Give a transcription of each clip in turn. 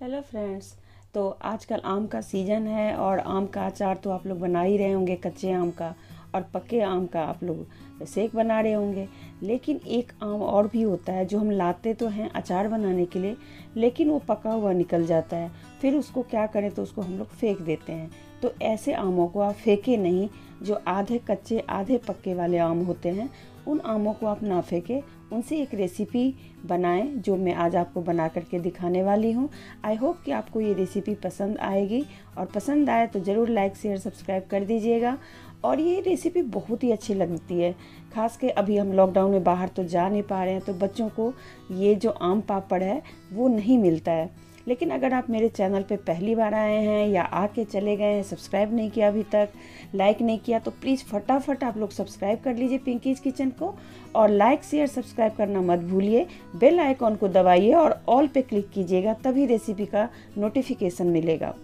Hello friends तो आजकल आम का सीज़न है और आम का अचार तो आप लोग बना ही रहे होंगे, कच्चे आम का और पक्के आम का आप लोग सेक बना रहे होंगे। लेकिन एक आम और भी होता है जो हम लाते तो हैं अचार बनाने के लिए, लेकिन वो पका हुआ निकल जाता है। फिर उसको क्या करें तो उसको हम लोग फेंक देते हैं। तो ऐसे आमों को आप फेंके नहीं, जो आधे कच्चे, आधे पक्के वाले आम होते हैं, उन आमों को आप ना फेंके उनसे एक रेसिपी बनाएँ, जो मैं आज आपको बना करके दिखाने वाली हूँ। आई होप कि आपको ये रेसिपी पसंद आएगी। और पसंद आए तो ज़रूर लाइक शेयर सब्सक्राइब कर दीजिएगा। और ये रेसिपी बहुत ही अच्छी लगती है। खास के अभी हम लॉकडाउन में बाहर तो जा नहीं पा रहे हैं तो बच्चों को ये जो आम पापड़ है, वो नहीं मिलता है। लेकिन अगर आप मेरे चैनल पे पहली बार आए हैं या आके चले गए हैं सब्सक्राइब नहीं किया अभी तक लाइक नहीं किया तो प्लीज़ फटाफट आप लोग सब्सक्राइब कर लीजिए पिंकीज किचन को और लाइक शेयर सब्सक्राइब करना मत भूलिए। बेल आइकॉन को दबाइए और ऑल पे क्लिक कीजिएगा, तभी रेसिपी का नोटिफिकेशन मिलेगा।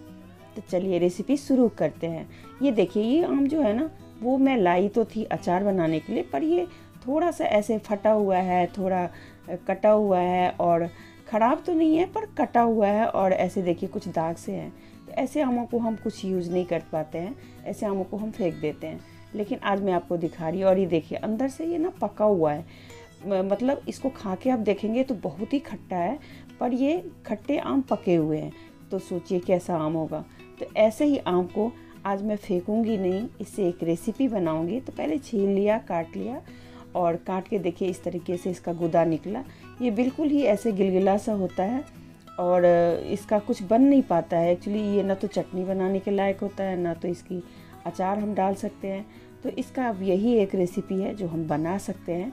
तो चलिए रेसिपी शुरू करते हैं। ये देखिए, ये आम जो है ना, वो मैं लाई तो थी अचार बनाने के लिए, पर ये थोड़ा सा ऐसे फटा हुआ है, थोड़ा कटा हुआ है और ख़राब तो नहीं है, पर कटा हुआ है और ऐसे देखिए कुछ दाग से हैं। तो ऐसे आमों को हम कुछ यूज़ नहीं कर पाते हैं, ऐसे आमों को हम फेंक देते हैं। लेकिन आज मैं आपको दिखा रही हूँ और ये देखिए, अंदर से ये ना पका हुआ है। मतलब इसको खा के आप देखेंगे तो बहुत ही खट्टा है, पर ये खट्टे आम पके हुए हैं। तो सोचिए कैसा आम होगा। तो ऐसे ही आम को आज मैं फेंकूँगी नहीं, इससे एक रेसिपी बनाऊँगी। तो पहले छील लिया, काट लिया और काट के देखिए इस तरीके से इसका गुदा निकला। ये बिल्कुल ही ऐसे गिलगिला सा होता है और इसका कुछ बन नहीं पाता है। एक्चुअली ये ना तो चटनी बनाने के लायक होता है, ना तो इसकी अचार हम डाल सकते हैं। तो इसका अब यही एक रेसिपी है जो हम बना सकते हैं।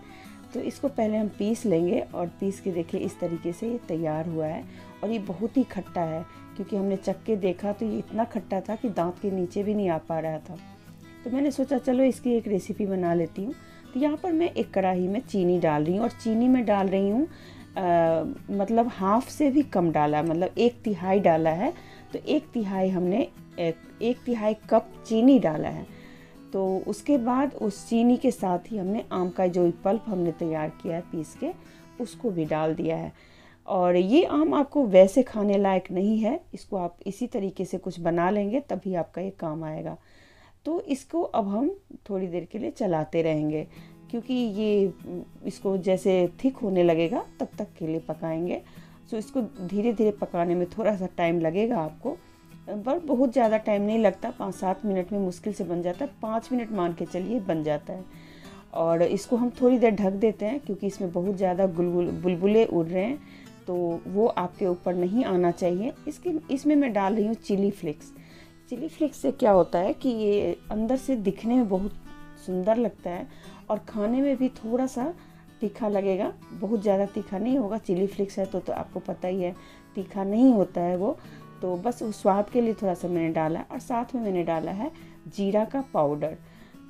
तो इसको पहले हम पीस लेंगे और पीस के देखिए इस तरीके से ये तैयार हुआ है और ये बहुत ही खट्टा है, क्योंकि हमने चख के देखा तो ये इतना खट्टा था कि दांत के नीचे भी नहीं आ पा रहा था। तो मैंने सोचा चलो इसकी एक रेसिपी बना लेती हूँ। तो यहाँ पर मैं एक कढ़ाई में चीनी डाल रही हूँ और चीनी में डाल रही हूँ मतलब हाफ़ से भी कम डाला मतलब एक तिहाई डाला है। तो एक तिहाई हमने एक, तिहाई कप चीनी डाला है। तो उसके बाद उस चीनी के साथ ही हमने आम का जो पल्प हमने तैयार किया है पीस के उसको भी डाल दिया है। और ये आम आपको वैसे खाने लायक नहीं है इसको आप इसी तरीके से कुछ बना लेंगे तभी आपका ये काम आएगा। तो इसको अब हम थोड़ी देर के लिए चलाते रहेंगे, क्योंकि ये, इसको जैसे थिक होने लगेगा, तब तक के लिए पकाएँगे। तो इसको धीरे धीरे पकाने में थोड़ा सा टाइम लगेगा आपको, पर बहुत ज़्यादा टाइम नहीं लगता। पाँच सात मिनट में मुश्किल से बन जाता है, पाँच मिनट मान के चलिए बन जाता है। और इसको हम थोड़ी देर ढक देते हैं, क्योंकि इसमें बहुत ज़्यादा गुलगुल, बुलबुले उड़ रहे हैं तो वो आपके ऊपर नहीं आना चाहिए। इसके, इसमें मैं डाल रही हूँ चिली फ्लेक्स चिली फ्लेक्स से क्या होता है कि ये अंदर से दिखने में बहुत सुंदर लगता है और खाने में भी थोड़ा सा तीखा लगेगा। बहुत ज़्यादा तीखा नहीं होगा चिली फ्लेक्स है तो, तो आपको पता ही है तीखा नहीं होता है वो। तो बस उस स्वाद के लिए थोड़ा सा मैंने डाला और साथ में मैंने डाला है जीरा का पाउडर।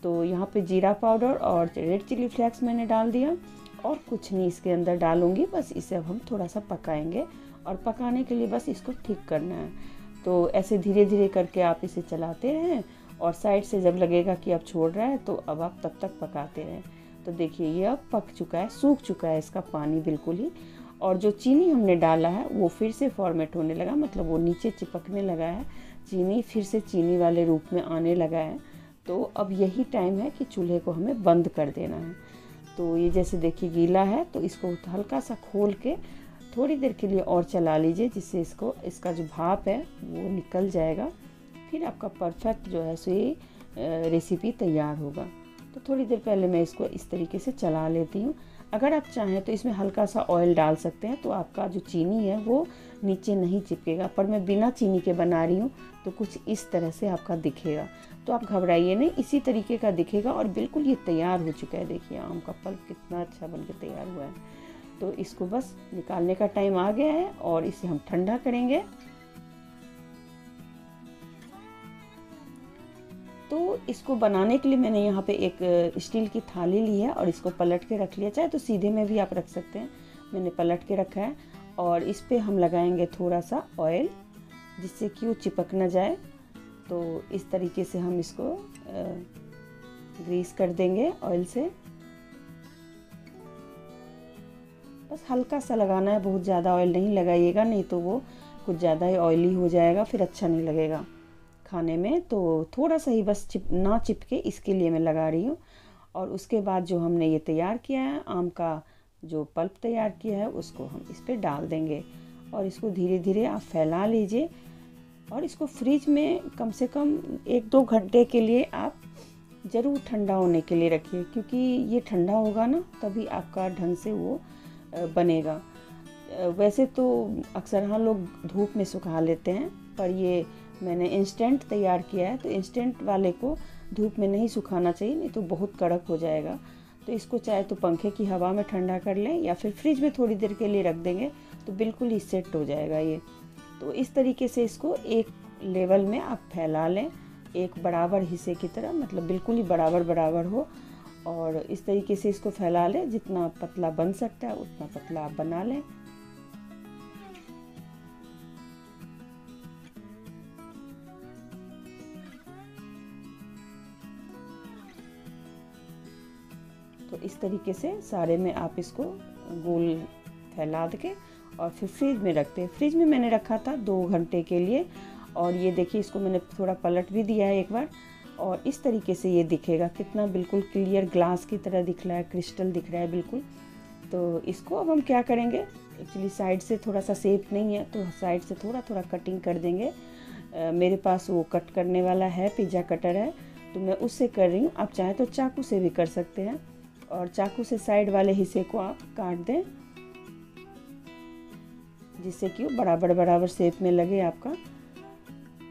तो यहाँ पे जीरा पाउडर और रेड चिली फ्लेक्स मैंने डाल दिया और कुछ नहीं इसके अंदर डालूँगी। बस इसे अब हम थोड़ा सा पकाएँगे और पकाने के लिए बस इसको ठीक करना है। तो ऐसे धीरे धीरे करके आप इसे चलाते रहें और साइड से जब लगेगा कि अब छोड़ रहा है तो अब आप तब तक पकाते रहें। तो देखिए, ये अब पक चुका है, सूख चुका है इसका पानी बिल्कुल ही। और जो चीनी हमने डाला है, वो फिर से फॉर्मेट होने लगा मतलब वो नीचे चिपकने लगा है। चीनी फिर से चीनी वाले रूप में आने लगा है। तो अब यही टाइम है कि चूल्हे को हमें बंद कर देना है। तो ये जैसे देखिए गीला है तो इसको हल्का सा खोल के थोड़ी देर के लिए और चला लीजिए, जिससे इसको, इसका जो भाप है, वो निकल जाएगा। फिर आपका परफेक्ट जो है, सो ये रेसिपी तैयार होगा। तो थोड़ी देर पहले मैं इसको इस तरीके से चला लेती हूँ। अगर आप चाहें तो इसमें हल्का सा ऑयल डाल सकते हैं तो आपका जो चीनी है, वो नीचे नहीं चिपकेगा। पर मैं बिना चीनी के बना रही हूँ तो कुछ इस तरह से आपका दिखेगा। तो आप घबराइए नहीं, इसी तरीके का दिखेगा और बिल्कुल ये तैयार हो चुका है। देखिए, आम का फल कितना अच्छा बन के तैयार हुआ है। तो इसको बस निकालने का टाइम आ गया है और इसे हम ठंडा करेंगे। तो इसको बनाने के लिए मैंने यहाँ पे एक स्टील की थाली ली है और इसको पलट के रख लिया। चाहे तो सीधे में भी आप रख सकते हैं। मैंने पलट के रखा है और इस पर हम लगाएँगे थोड़ा सा ऑयल, जिससे कि वो चिपक ना जाए। तो इस तरीके से हम इसको ग्रीस कर देंगे ऑयल से। बस हल्का सा लगाना है, बहुत ज़्यादा ऑयल नहीं लगाइएगा, नहीं तो वो कुछ ज़्यादा ही ऑयली हो जाएगा, फिर अच्छा नहीं लगेगा। खाने में तो थोड़ा सा ही बस चिप, ना चिपके, इसके लिए मैं लगा रही हूँ। और उसके बाद जो हमने ये तैयार किया है, आम का जो पल्प तैयार किया है, उसको हम इस पर डाल देंगे। और इसको धीरे धीरे आप फैला लीजिए। और इसको फ्रिज में कम से कम एक दो घंटे के लिए आप ज़रूर ठंडा होने के लिए रखिए, क्योंकि ये ठंडा होगा ना, तभी आपका ढंग से वो बनेगा। वैसे तो अक्सर हम लोग धूप में सुखा लेते हैं, पर ये मैंने इंस्टेंट तैयार किया है तो इंस्टेंट वाले को धूप में नहीं सुखाना चाहिए, नहीं तो बहुत कड़क हो जाएगा। तो इसको चाहे तो पंखे की हवा में ठंडा कर लें, या फिर फ्रिज में थोड़ी देर के लिए रख देंगे तो बिल्कुल ही सेट हो जाएगा ये। तो इस तरीके से इसको एक लेवल में आप फैला लें, एक बराबर हिस्से की तरह मतलब बिल्कुल ही बराबर बराबर हो। और इस तरीके से इसको फैला लें, जितना पतला बन सकता है, उतना पतला आप बना लें। तो इस तरीके से सारे में आप इसको गोल फैला के और फिर फ्रिज में रखते हैं। फ्रिज में मैंने रखा था दो घंटे के लिए और ये देखिए, इसको मैंने थोड़ा पलट भी दिया है एक बार। और इस तरीके से ये दिखेगा। कितना बिल्कुल क्लियर ग्लास की तरह दिख रहा है क्रिस्टल दिख रहा है बिल्कुल। तो इसको अब हम क्या करेंगे? एक्चुअली साइड से थोड़ा सा सेप नहीं है तो साइड से थोड़ा थोड़ा कटिंग कर देंगे। आ, मेरे पास वो कट करने वाला है पिज़्ज़ा कटर है। तो मैं उससे कर रही हूँ। आप चाहें तो चाकू से भी कर सकते हैं। और चाकू से साइड वाले हिस्से को आप काट दें। जिससे कि वो बराबर बराबर शेप में लगे आपका।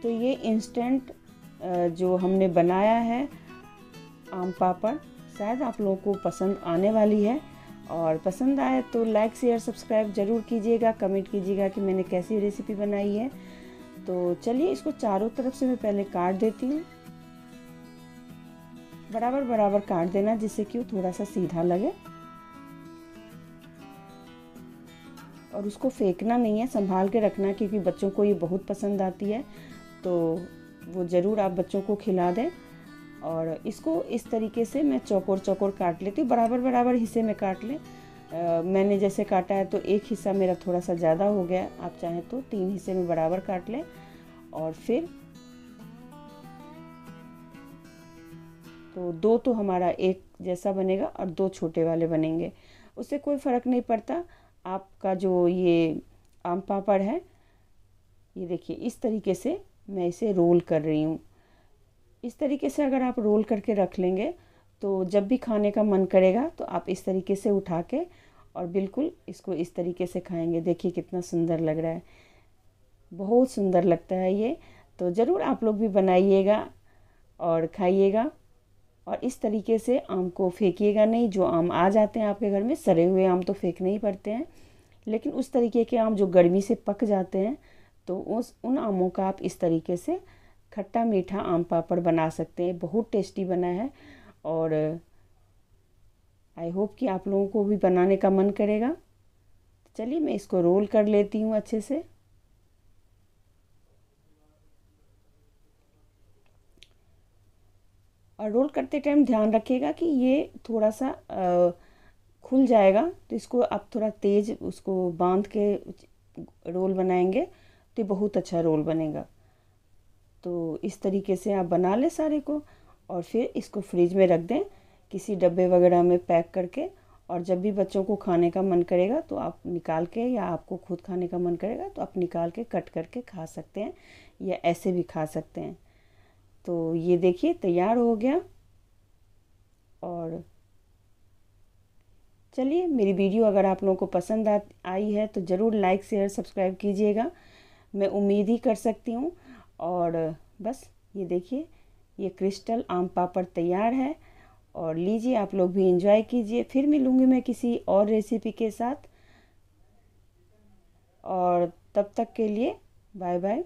तो ये इंस्टेंट जो हमने बनाया है, आम पापड़, शायद आप लोगों को पसंद आने वाली है। और पसंद आए तो लाइक शेयर सब्सक्राइब ज़रूर कीजिएगा। कमेंट कीजिएगा कि मैंने कैसी रेसिपी बनाई है। तो चलिए इसको चारों तरफ़ से मैं पहले काट देती हूँ। बराबर बराबर काट देना जिससे कि वो थोड़ा सा सीधा लगे। और उसको फेंकना नहीं है, संभाल के रखना क्योंकि बच्चों को ये बहुत पसंद आती है। तो वो ज़रूर आप बच्चों को खिला दें। और इसको इस तरीके से मैं चौकोर चौकोर काट लेती हूँ, बराबर बराबर हिस्से में काट लें। मैंने जैसे काटा है तो एक हिस्सा मेरा थोड़ा सा ज़्यादा हो गया, आप चाहें तो तीन हिस्से में बराबर काट लें। और फिर तो दो तो हमारा एक जैसा बनेगा और दो छोटे वाले बनेंगे। उससे कोई फ़र्क नहीं पड़ता। आपका जो ये आम पापड़ है, ये देखिए, इस तरीके से मैं इसे रोल कर रही हूँ। इस तरीके से अगर आप रोल करके रख लेंगे तो जब भी खाने का मन करेगा तो आप इस तरीके से उठा के और बिल्कुल इसको इस तरीके से खाएँगे। देखिए कितना सुंदर लग रहा है। बहुत सुंदर लगता है ये। तो ज़रूर आप लोग भी बनाइएगा और खाइएगा और इस तरीके से आम को फेंकिएगा नहीं। जो आम आ जाते हैं आपके घर में, सड़े हुए आम तो फेंकने ही पड़ते हैं। लेकिन उस तरीके के आम जो गर्मी से पक जाते हैं तो उस उन आमों का आप इस तरीके से खट्टा मीठा आम पापड़ बना सकते हैं। बहुत टेस्टी बना है और आई होप कि आप लोगों को भी बनाने का मन करेगा। चलिए मैं इसको रोल कर लेती हूँ अच्छे से। और रोल करते टाइम ध्यान रखिएगा कि ये थोड़ा सा आ, खुल जाएगा। तो इसको आप थोड़ा तेज़ उसको बाँध के रोल बनाएँगे। तो बहुत अच्छा रोल बनेगा। तो इस तरीके से आप बना लें सारे को और फिर इसको फ्रिज में रख दें, किसी डब्बे वगैरह में पैक करके और जब भी बच्चों को खाने का मन करेगा तो आप निकाल के या आपको खुद खाने का मन करेगा तो आप निकाल के कट करके खा सकते हैं या ऐसे भी खा सकते हैं। तो ये देखिए, तैयार हो गया। और चलिए, मेरी वीडियो अगर आप लोगों को पसंद आ, आई है तो ज़रूर लाइक शेयर सब्सक्राइब कीजिएगा। मैं उम्मीद ही कर सकती हूँ। और बस, ये देखिए, ये क्रिस्टल आम पापड़ तैयार है। और लीजिए, आप लोग भी इंजॉय कीजिए। फिर मिलूँगी मैं किसी और रेसिपी के साथ। और तब तक के लिए बाय बाय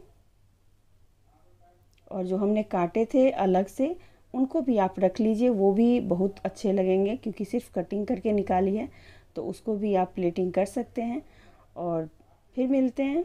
और जो हमने काटे थे अलग से, उनको भी आप रख लीजिए। वो भी बहुत अच्छे लगेंगे, क्योंकि सिर्फ़ कटिंग करके निकाली है तो उसको भी आप प्लेटिंग कर सकते हैं। और फिर मिलते हैं।